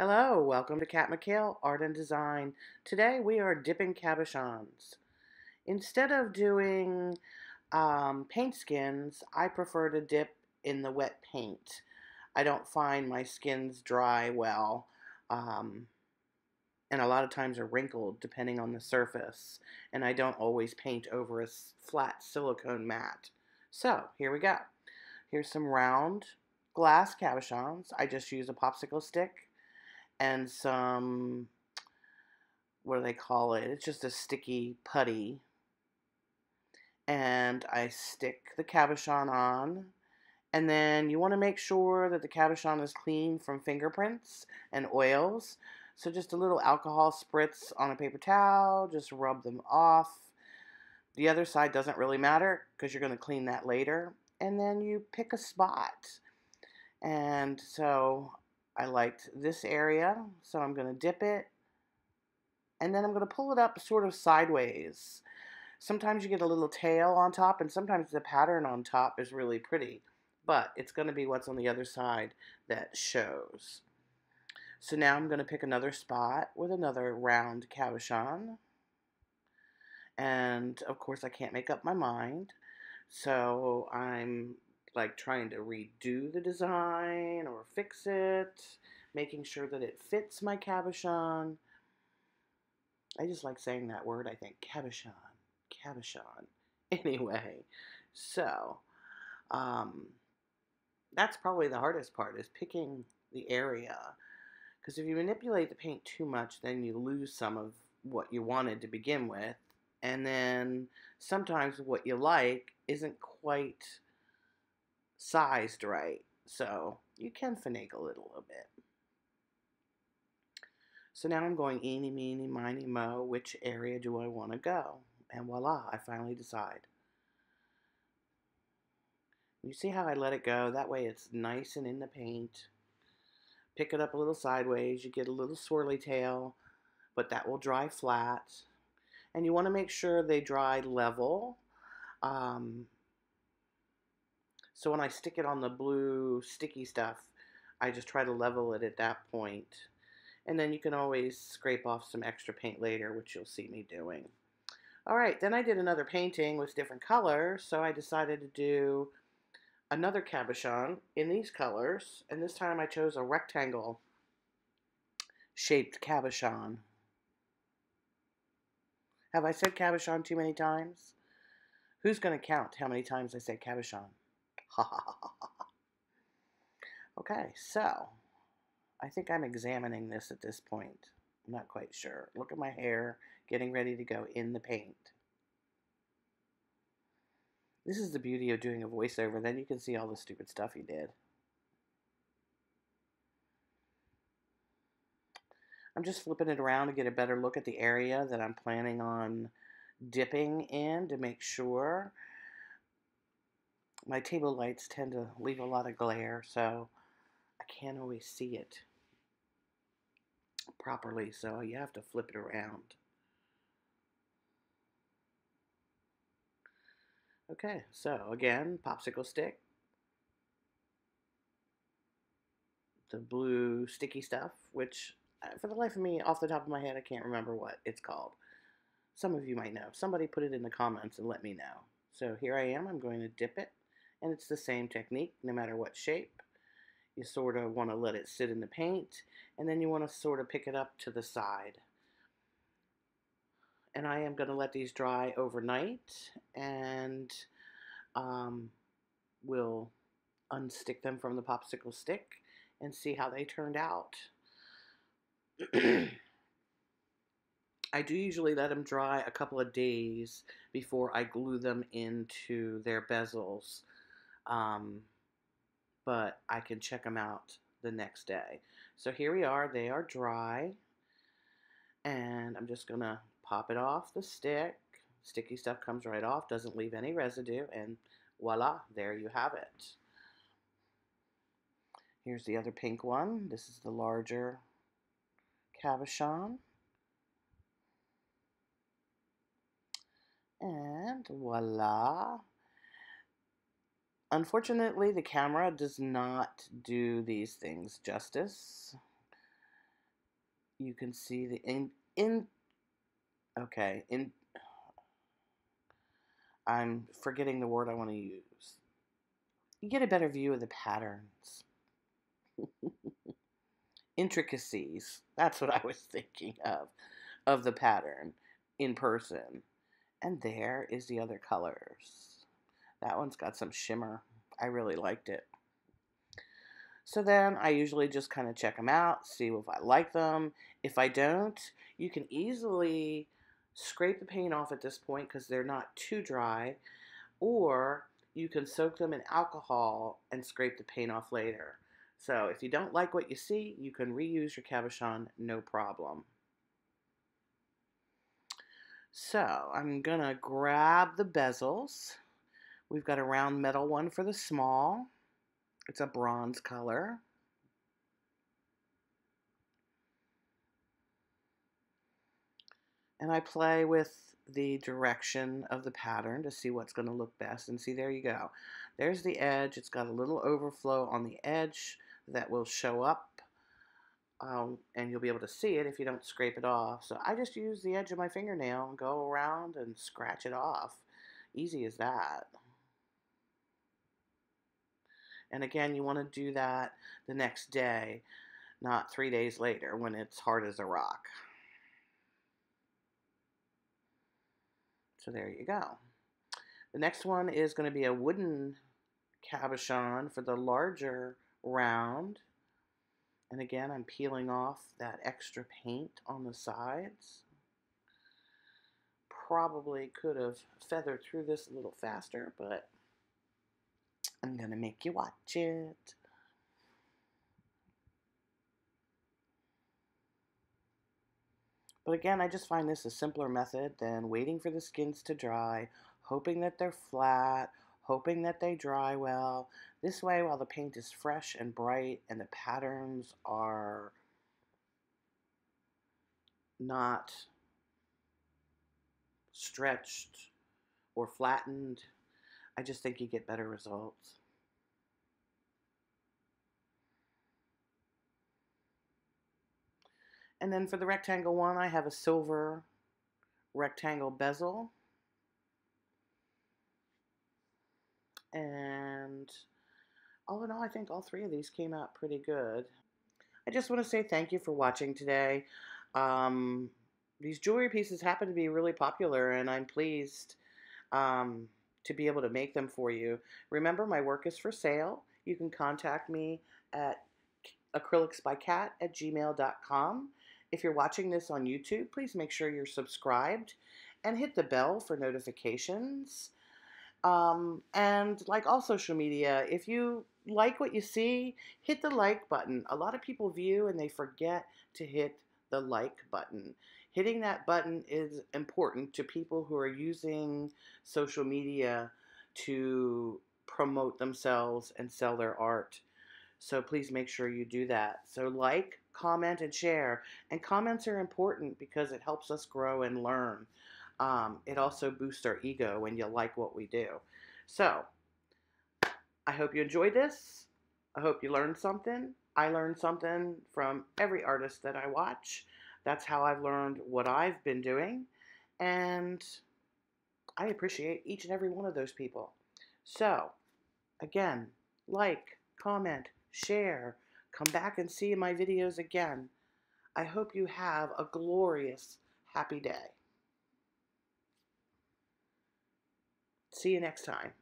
Hello, welcome to Kat Micale Art and Design. Today we are dipping cabochons. Instead of doing um, paint skins, I prefer to dip in the wet paint. I don't find my skins dry well, um, and a lot of times are wrinkled depending on the surface, and I don't always paint over a flat silicone mat. So, here we go. Here's some round glass cabochons. I just use a popsicle stick and some what do they call it? It's just a sticky putty. And I stick the cabochon on. And then you want to make sure that the cabochon is clean from fingerprints and oils. So just a little alcohol spritz on a paper towel, just rub them off. The other side doesn't really matter because you're going to clean that later. And then you pick a spot. And so I liked this area, so I'm going to dip it. And then I'm going to pull it up sort of sideways. Sometimes you get a little tail on top, and sometimes the pattern on top is really pretty. But it's going to be what's on the other side that shows. So now I'm going to pick another spot with another round cabochon. And of course I can't make up my mind. So I'm like trying to redo the design or fix it, making sure that it fits my cabochon. I just like saying that word, I think. Cabochon. Cabochon. Anyway, so um, that's probably the hardest part is picking the area. Because if you manipulate the paint too much, then you lose some of what you wanted to begin with. And then sometimes what you like isn't quite sized right. So you can finagle it a little bit. So now I'm going eeny, meeny, miny, mo, which area do I want to go? And voila, I finally decide. You see how I let it go? That way it's nice and in the paint. Pick it up a little sideways. You get a little swirly tail, but that will dry flat. And you want to make sure they dry level. Um, so when I stick it on the blue sticky stuff, I just try to level it at that point. And then you can always scrape off some extra paint later, which you'll see me doing. Alright, then I did another painting with different colors, so I decided to do another cabochon in these colors, and this time I chose a rectangle shaped cabochon. Have I said cabochon too many times? Who's going to count how many times I say cabochon? okay, so I think I'm examining this at this point. I'm not quite sure. Look at my hair getting ready to go in the paint. This is the beauty of doing a voiceover. Then you can see all the stupid stuff you did. I'm just flipping it around to get a better look at the area that I'm planning on dipping in to make sure my table lights tend to leave a lot of glare, so I can't always see it properly, so you have to flip it around. Okay, so again, popsicle stick, the blue sticky stuff, which uh, for the life of me, off the top of my head, I can't remember what it's called. Some of you might know. Somebody put it in the comments and let me know. So here I am. I'm going to dip it and it's the same technique no matter what shape. You sort of want to let it sit in the paint and then you want to sort of pick it up to the side. And I am going to let these dry overnight and um, we'll unstick them from the popsicle stick and see how they turned out. I do usually let them dry a couple of days before I glue them into their bezels um, but I can check them out the next day. So here we are. They are dry. And I'm just going to pop it off the stick. Sticky stuff comes right off, doesn't leave any residue, and voila, there you have it. Here's the other pink one. This is the larger cabochon. And voila, Unfortunately, the camera does not do these things justice. you can see the in in okay in I'm forgetting the word I want to use. You get a better view of the patterns. Intricacies. That's what I was thinking of of the pattern in person. And there is the other colors. That one's got some shimmer. I really liked it. So then I usually just kind of check them out, see if I like them. If I don't, you can easily scrape the paint off at this point because they're not too dry, or you can soak them in alcohol and scrape the paint off later. So if you don't like what you see, you can reuse your cabochon, no problem. So I'm going to grab the bezels. We've got a round metal one for the small. It's a bronze color. And I play with the direction of the pattern to see what's going to look best. And see, there you go. There's the edge. It's got a little overflow on the edge that will show up. Um, and you'll be able to see it if you don't scrape it off. So I just use the edge of my fingernail and go around and scratch it off. Easy as that. And again, you want to do that the next day, not three days later when it's hard as a rock. So there you go. The next one is going to be a wooden cabochon for the larger round. And again, I'm peeling off that extra paint on the sides. Probably could have feathered through this a little faster, but I'm going to make you watch it. But again, I just find this a simpler method than waiting for the skins to dry, hoping that they're flat, hoping that they dry well. This way, while the paint is fresh and bright and the patterns are not stretched or flattened, I just think you get better results. And then for the rectangle one, I have a silver rectangle bezel. And all in all, I think all three of these came out pretty good. I just want to say thank you for watching today. Um, these jewelry pieces happen to be really popular, and I'm pleased. Um, to be able to make them for you. Remember, my work is for sale. You can contact me at acrylicsbykat at gmail.com. If you're watching this on YouTube, please make sure you're subscribed and hit the bell for notifications. Um, and like all social media, if you like what you see, hit the like button. A lot of people view and they forget to hit the like button hitting that button is important to people who are using social media to promote themselves and sell their art. So please make sure you do that. So like, comment, and share. And comments are important because it helps us grow and learn. Um, it also boosts our ego when you like what we do. So I hope you enjoyed this. I hope you learned something. I learned something from every artist that I watch. That's how I've learned what I've been doing. And I appreciate each and every one of those people. So, again, like, comment, share, come back and see my videos again. I hope you have a glorious, happy day. See you next time.